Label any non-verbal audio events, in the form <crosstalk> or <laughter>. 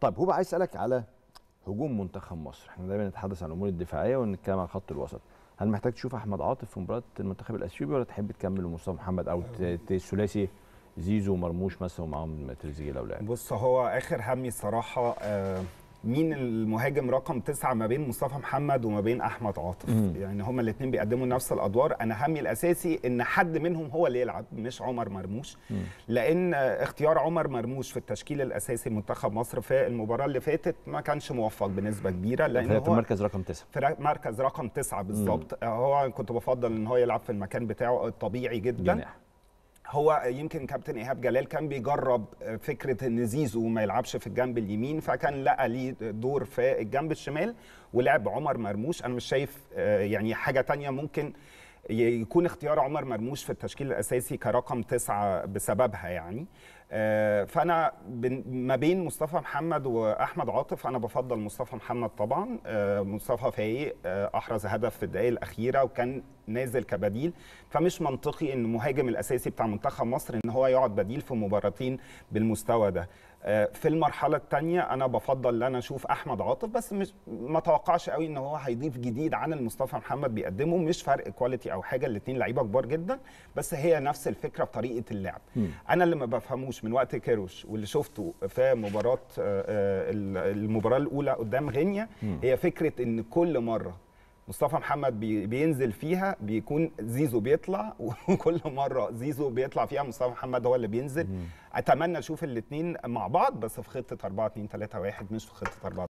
طيب هو عايز اسالك على هجوم منتخب مصر. إحنا دايما نتحدث عن الأمور الدفاعية ونتكلم عن خط الوسط. هل محتاج تشوف أحمد عاطف في مباراة المنتخب الأثيوبي ولا تحب تكمل مصطفى محمد أو الثلاثي زيزو ومرموش مثلا ومعاهم تريزيجيه لو لعب؟ بص هو آخر همي الصراحه آه، مين المهاجم رقم تسعة ما بين مصطفى محمد وما بين أحمد عاطف؟ مم. يعني هما الاثنين بيقدموا نفس الأدوار. أنا همي الأساسي إن حد منهم هو اللي يلعب مش عمر مرموش. مم. لأن اختيار عمر مرموش في التشكيل الأساسي منتخب مصر في المباراة اللي فاتت ما كانش موفق بنسبة كبيرة لأن في هو المركز رقم تسعة. في مركز رقم تسعة بالظبط. هو كنت بفضل إن هو يلعب في المكان بتاعه الطبيعي جدا. جناح. هو يمكن كابتن إيهاب جلال كان بيجرب فكرة إن زيزو ما يلعبش في الجنب اليمين فكان لقى ليه دور في الجنب الشمال ولعب عمر مرموش. أنا مش شايف آه، يعني حاجة تانية ممكن يكون اختيار عمر مرموش في التشكيل الأساسي كرقم تسعة بسببها يعني. آه، فأنا ما بين مصطفى محمد وأحمد عاطف أنا بفضل مصطفى محمد طبعا. آه، مصطفى فايق آه، أحرز هدف في الدقائق الأخيرة وكان نازل كبديل فمش منطقي إن المهاجم الأساسي بتاع منتخب مصر إن هو يقعد بديل في مباراتين بالمستوى ده آه، في المرحلة الثانية أنا بفضل إن أنا أشوف أحمد عاطف بس مش ما توقعش قوي إن هو هيضيف جديد عن المصطفى محمد بيقدمه مش فرق كواليتي أو حاجة الاثنين لعيبة كبار جدا بس هي نفس الفكرة في طريقة اللعب مم. أنا اللي ما بفهموش من وقت كيروش واللي شفته في مباراة آه، آه، المباراة الأولى قدام غينيا. هي فكرة إن كل مرة مصطفى محمد بي- بينزل فيها بيكون زيزو بيطلع <laughs> وكل مرة زيزو بيطلع فيها مصطفى محمد هو اللي بينزل. أتمنى أشوف الاثنين مع بعض بس في خطة 4 2 3 1 مش في خطة 4